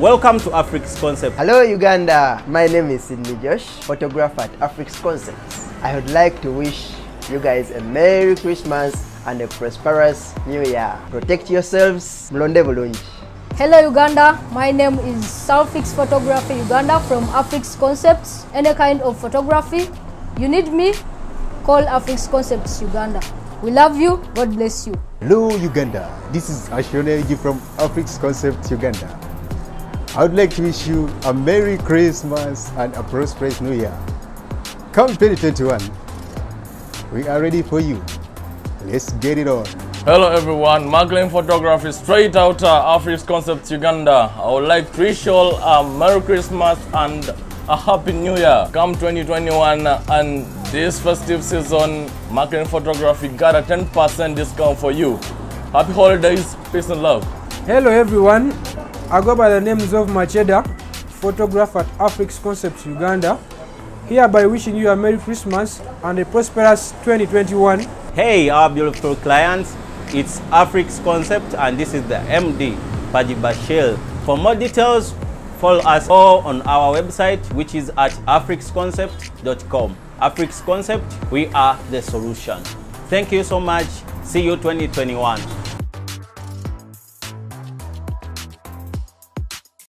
Welcome to Afrix Concept. Hello Uganda, my name is Sidney Josh, photographer at Afrix Concepts. I would like to wish you guys a Merry Christmas and a prosperous New Year. Protect yourselves, mlonde bulungi. Hello Uganda, my name is Salfix Photography Uganda from Afrix Concepts. Any kind of photography you need me, call Afrix Concepts Uganda. We love you, God bless you. Hello Uganda, this is Ashionergy from Afrix Concepts Uganda. I would like to wish you a Merry Christmas and a prosperous New Year. Come 2021, we are ready for you. Let's get it on. Hello everyone, Magdalene Photography straight out uh, Afrix Concept Uganda. I would like to wish you all a Merry Christmas and a Happy New Year. Come 2021 uh, and this festive season, Magdalene Photography got a 10% discount for you. Happy holidays, peace and love. Hello everyone, I go by the names of Macheda, photographer at Afrix Concepts Uganda. Hereby wishing you a Merry Christmas and a prosperous 2021. Hey, our beautiful clients, it's Afrix Concept and this is the MD, Paji Bashil. For more details, follow us all on our website, which is at afrixconcept.com. Afrix Concept, we are the solution. Thank you so much. See you 2021.